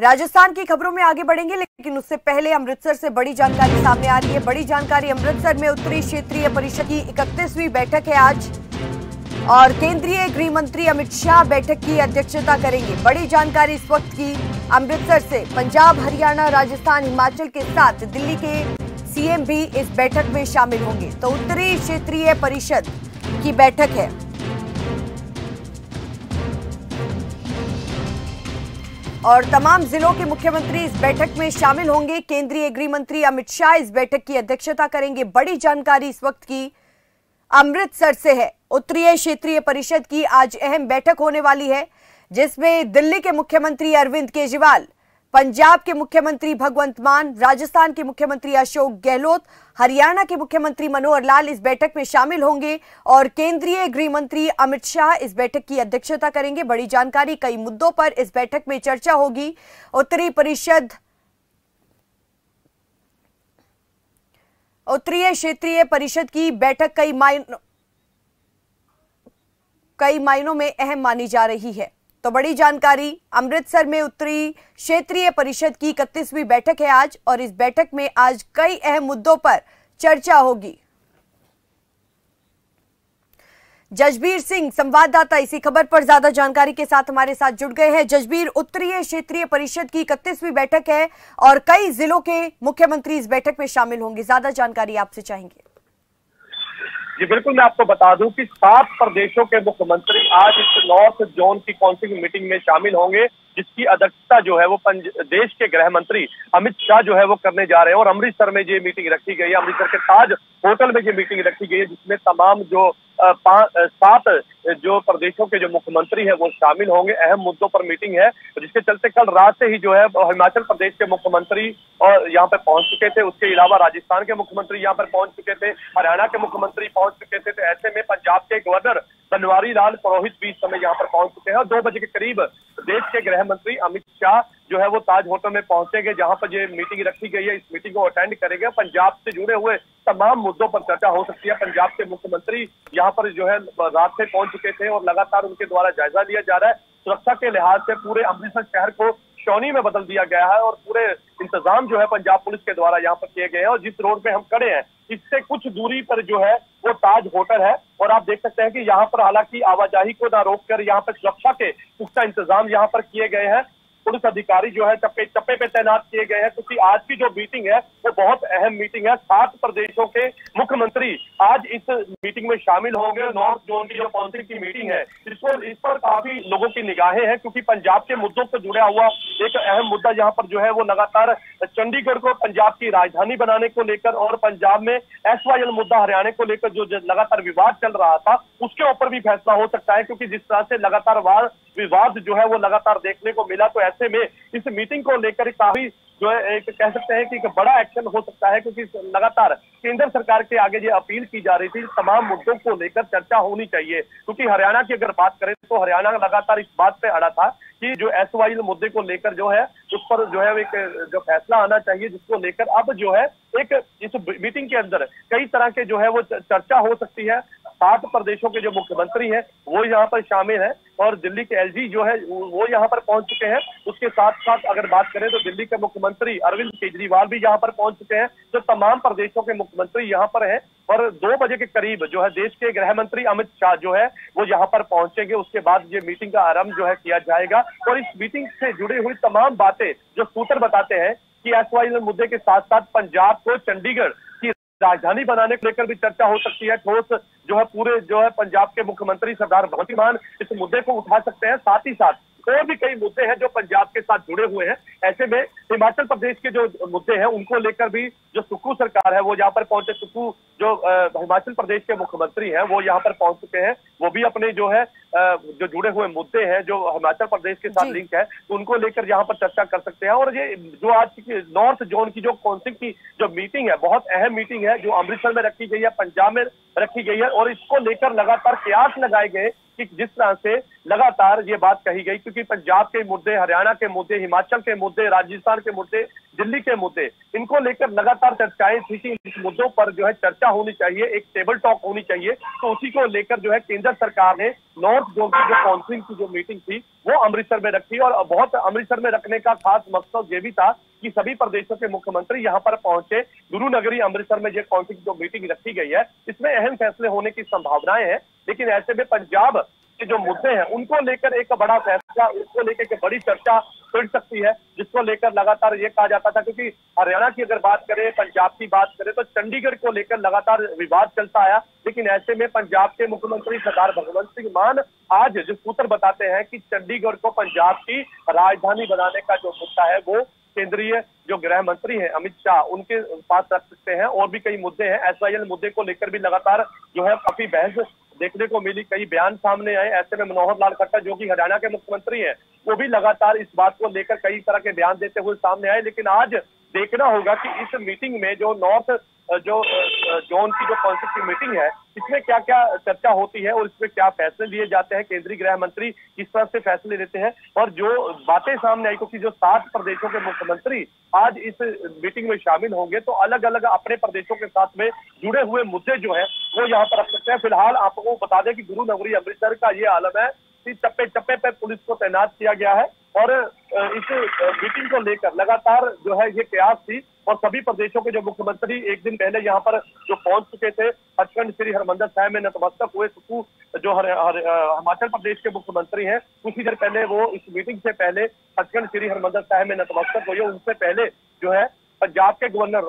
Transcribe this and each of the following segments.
राजस्थान की खबरों में आगे बढ़ेंगे, लेकिन उससे पहले अमृतसर से बड़ी जानकारी सामने आ रही है। बड़ी जानकारी, अमृतसर में उत्तरी क्षेत्रीय परिषद की इकतीसवीं बैठक है आज। और केंद्रीय गृह मंत्री अमित शाह बैठक की अध्यक्षता करेंगे। बड़ी जानकारी इस वक्त की अमृतसर से। पंजाब, हरियाणा, राजस्थान, हिमाचल के साथ दिल्ली के सीएम भी इस बैठक में शामिल होंगे। तो उत्तरी क्षेत्रीय परिषद की बैठक है। और तमाम जिलों के मुख्यमंत्री इस बैठक में शामिल होंगे। केंद्रीय गृह मंत्री अमित शाह इस बैठक की अध्यक्षता करेंगे। बड़ी जानकारी इस वक्त की अमृतसर से है। उत्तरीय क्षेत्रीय परिषद की आज अहम बैठक होने वाली है, जिसमें दिल्ली के मुख्यमंत्री अरविंद केजरीवाल पंजाब के मुख्यमंत्री भगवंत मान, राजस्थान के मुख्यमंत्री अशोक गहलोत, हरियाणा के मुख्यमंत्री मनोहर लाल इस बैठक में शामिल होंगे और केंद्रीय गृह मंत्री अमित शाह इस बैठक की अध्यक्षता करेंगे। बड़ी जानकारी कई मुद्दों पर इस बैठक में चर्चा होगी। उत्तरी परिषद, उत्तरीय क्षेत्रीय परिषद की बैठक कई मायनों कई मायनों में अहम मानी जा रही है। तो बड़ी जानकारी, अमृतसर में उत्तरी क्षेत्रीय परिषद की इकतीसवीं बैठक है आज और इस बैठक में आज कई अहम मुद्दों पर चर्चा होगी। जजबीर सिंह, संवाददाता, इसी खबर पर ज़्यादा जानकारी के साथ हमारे साथ जुड़ गए हैं। जजबीर उत्तरीय क्षेत्रीय परिषद की इकतीसवीं बैठक है और कई जिलों के मुख्यमंत्री इस बैठक में शामिल होंगे। ज़्यादा जानकारी आपसे चाहेंगे। जी, बिल्कुल मैं आपको बता दूँ कि सात प्रदेशों के मुख्यमंत्री आज इस नॉर्थ जोन की काउंसिल मीटिंग में शामिल होंगे, जिसकी अध्यक्षता जो है वो देश के गृह मंत्री अमित शाह जो है वो करने जा रहे हैं। और अमृतसर में ये मीटिंग रखी गई है। अमृतसर के ताज होटल में ये मीटिंग रखी गई है, जिसमें तमाम जो सात जो प्रदेशों के जो मुख्यमंत्री है वो शामिल होंगे। अहम मुद्दों पर मीटिंग है, जिसके चलते कल रात से ही जो है, हिमाचल प्रदेश के मुख्यमंत्री और यहाँ पर पहुँच चुके थे। उसके अलावा राजस्थान के मुख्यमंत्री यहाँ पर पहुँच चुके थे, हरियाणा के मुख्यमंत्री पहुँच चुके थे। तो ऐसे में पंजाब के गवर्नर बनवारी लाल पुरोहित भी समय यहाँ पर पहुँच चुके हैं। और दो बजे के करीब देश के गृह मंत्री अमित शाह जो है वो ताज होटल में पहुँचेंगे जहाँ पर ये मीटिंग रखी गई है। इस मीटिंग को अटेंड करेंगे पंजाब से जुड़े हुए तमाम मुद्दों पर चर्चा हो सकती है। पंजाब के मुख्यमंत्री यहाँ पर जो है रात से पहुँच चुके थे और लगातार उनके द्वारा जायजा लिया जा रहा है। सुरक्षा के लिहाज से पूरे अमृतसर शहर को शौनी में बदल दिया गया है और पूरे इंतज़ाम जो है पंजाब पुलिस के द्वारा यहाँ पर किए गए हैं और जिस रोड पे हम खड़े हैं, इससे कुछ दूरी पर जो है वो ताज होटल है और आप देख सकते हैं कि यहाँ पर हालाँकि आवाजाही को ना रोककर यहाँ पर सुरक्षा के पुख्ता इंतज़ाम यहाँ पर किए गए हैं। पुलिस अधिकारी जो है चप्पे चप्पे पे तैनात किए गए हैं, क्योंकि आज की जो मीटिंग है, वो बहुत अहम मीटिंग है। सात प्रदेशों के मुख्यमंत्री आज इस मीटिंग में शामिल होंगे। नॉर्थ जोन की जो काउंसिल की मीटिंग है इसको इस पर काफ़ी लोगों की निगाहें हैं, क्योंकि पंजाब के मुद्दों से जुड़ा हुआ एक अहम मुद्दा यहाँ पर जो है, वो लगातार चंडीगढ़ को, पंजाब की राजधानी बनाने को लेकर और पंजाब में एसवाईएल मुद्दा हरियाणा को लेकर जो लगातार विवाद चल रहा था, उसके ऊपर भी फैसला हो सकता है, क्योंकि जिस तरह से लगातार वाद विवाद जो है, वो लगातार देखने को मिला तो ऐसे में इस मीटिंग को लेकर काफ़ी जो है एक कह सकते हैं कि एक बड़ा एक्शन हो सकता है, क्योंकि लगातार केंद्र सरकार के आगे ये अपील की जा रही थी, तमाम मुद्दों को लेकर चर्चा होनी चाहिए। क्योंकि हरियाणा की अगर बात करें तो हरियाणा लगातार इस बात पे अड़ा था कि जो एस वाई मुद्दे को लेकर जो है, उस पर जो है एक, जो फैसला आना चाहिए, जिसको लेकर अब जो है एक, इस मीटिंग के अंदर कई तरह के जो है वो चर्चा हो सकती है। सात प्रदेशों के जो मुख्यमंत्री हैं, वो यहाँ पर शामिल हैं और दिल्ली के एलजी जो है, वो यहाँ पर पहुँच चुके हैं। उसके साथ साथ अगर बात करें तो दिल्ली के मुख्यमंत्री अरविंद केजरीवाल भी यहाँ पर पहुँच चुके हैं, जो तो तमाम प्रदेशों के मुख्यमंत्री यहाँ पर हैं। और दो बजे के करीब जो है, देश के गृह मंत्री अमित शाह जो है, वो यहाँ पर पहुँचेंगे। उसके बाद ये मीटिंग का आरंभ जो है किया जाएगा। और इस मीटिंग से जुड़ी हुई तमाम बातें जो सूत्र बताते हैं कि एस मुद्दे के साथ साथ पंजाब को चंडीगढ़ की राजधानी बनाने को लेकर भी चर्चा हो सकती है। ठोस जो है पूरे जो है पंजाब के मुख्यमंत्री सरदार भगवंत मान इस मुद्दे को उठा सकते हैं साथ ही साथ। और भी कई मुद्दे हैं जो पंजाब के साथ जुड़े हुए हैं। ऐसे में हिमाचल प्रदेश के जो मुद्दे हैं उनको लेकर भी जो सुक्कू सरकार है वो यहाँ पर पहुँचे सुक्कू जो हिमाचल प्रदेश के मुख्यमंत्री हैं वो यहाँ पर पहुँच चुके हैं। वो भी अपने जो है जो जुड़े हुए मुद्दे हैं जो हिमाचल प्रदेश के साथ लिंक है तो उनको लेकर यहाँ पर चर्चा कर सकते हैं। और ये जो आज की नॉर्थ जोन की जो काउंसिल की जो मीटिंग है बहुत अहम मीटिंग है जो अमृतसर में रखी गई है पंजाब में रखी गई है और इसको लेकर लगातार प्रयास लगाए गए कि जिस तरह से लगातार ये बात कही गई, क्योंकि पंजाब के मुद्दे, हरियाणा के मुद्दे, हिमाचल के मुद्दे, राजस्थान के मुद्दे, दिल्ली के मुद्दे, इनको लेकर लगातार चर्चाएँ थी कि इस मुद्दों पर जो है चर्चा होनी चाहिए, एक टेबल टॉक होनी चाहिए। तो उसी को लेकर जो है केंद्र सरकार ने नॉर्थ जोन की जो काउंसिलिंग की जो मीटिंग थी, वो अमृतसर में रखी और बहुत अमृतसर में रखने का खास मकसद ये भी था कि सभी प्रदेशों के मुख्यमंत्री यहाँ पर पहुँचे। गुरु नगरी अमृतसर में जो काउंसिलिंग जो मीटिंग रखी गई है, इसमें अहम फैसले होने की संभावनाएँ हैं। लेकिन ऐसे में पंजाब के जो मुद्दे हैं, उनको लेकर एक बड़ा फैसला, उसको लेकर के बड़ी चर्चा छिड़ सकती है, जिसको लेकर लगातार ये कहा जाता था, क्योंकि हरियाणा की अगर बात करें, पंजाब की बात करें तो चंडीगढ़ को लेकर लगातार विवाद चलता आया। लेकिन ऐसे में पंजाब के मुख्यमंत्री सरदार भगवंत सिंह मान आज जो सूत्र बताते हैं कि चंडीगढ़ को पंजाब की राजधानी बनाने का जो मुद्दा है, वो केंद्रीय जो गृह मंत्री हैं, अमित शाह, उनके पास रख सकते हैं। और भी कई मुद्दे हैं। एस मुद्दे को लेकर भी लगातार जो है काफ़ी बहस देखने को मिली, कई बयान सामने आए, ऐसे में मनोहर लाल खट्टर जो कि हरियाणा के मुख्यमंत्री हैं, वो भी लगातार इस बात को लेकर कई तरह के बयान देते हुए सामने आए, लेकिन आज देखना होगा कि इस मीटिंग में जो नॉर्थ जो जोन की जो कौंसिल की मीटिंग है, इसमें क्या क्या चर्चा होती है और इसमें क्या फैसले लिए जाते हैं? केंद्रीय गृह मंत्री किस तरह से फैसले लेते हैं? और जो बातें सामने आई, क्योंकि जो सात प्रदेशों के मुख्यमंत्री आज इस मीटिंग में शामिल होंगे तो अलग अलग अपने प्रदेशों के साथ में जुड़े हुए मुद्दे जो है, वो यहाँ पर रख सकते हैं। फ़िलहाल आपको बता दें कि गुरु नगरी अमृतसर का ये आलम है चप्पे चप्पे पर पुलिस को तैनात किया गया है और इस मीटिंग को लेकर लगातार जो है ये प्रयास थी और सभी प्रदेशों के जो मुख्यमंत्री एक दिन पहले यहाँ पर जो पहुँच चुके थे सचखंड श्री हरमंदर साहब में नतमस्तक हुए सुकू जो हर, हर, हिमाचल प्रदेश के मुख्यमंत्री हैं कुछ ही देर पहले वो इस मीटिंग से पहले सचखंड श्री हरमंदर साहब में नतमस्तक हुए उनसे पहले जो है पंजाब के गवर्नर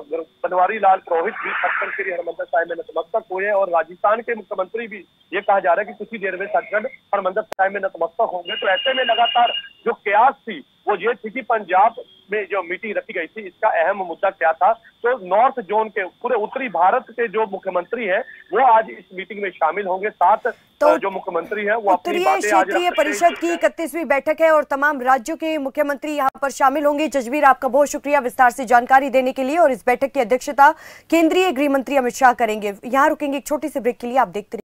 बनवारी लाल पुरोहित भी सचखंड श्री हरिमंदर साहब में नतमस्तक हुए और राजस्थान के मुख्यमंत्री भी ये कहा जा रहा है कि कुछ ही देर में सचखंड हरिमंदर साहब में नतमस्तक होंगे। तो ऐसे में लगातार जो कयास थी वो ये थी कि पंजाब में जो मीटिंग रखी गई थी इसका अहम मुद्दा क्या था? तो नॉर्थ जोन के पूरे उत्तरी भारत के जो मुख्यमंत्री हैं वो आज इस मीटिंग में शामिल होंगे। सात तो जो मुख्यमंत्री हैं वो उत्तरीय क्षेत्रीय परिषद की इकतीसवीं बैठक है और तमाम राज्यों के मुख्यमंत्री यहाँ पर शामिल होंगे। जजवीर आपका बहुत शुक्रिया विस्तार से जानकारी देने के लिए और इस बैठक की अध्यक्षता केंद्रीय गृह मंत्री अमित शाह करेंगे। यहाँ रुकेंगे एक छोटी सी ब्रेक के लिए आप देखते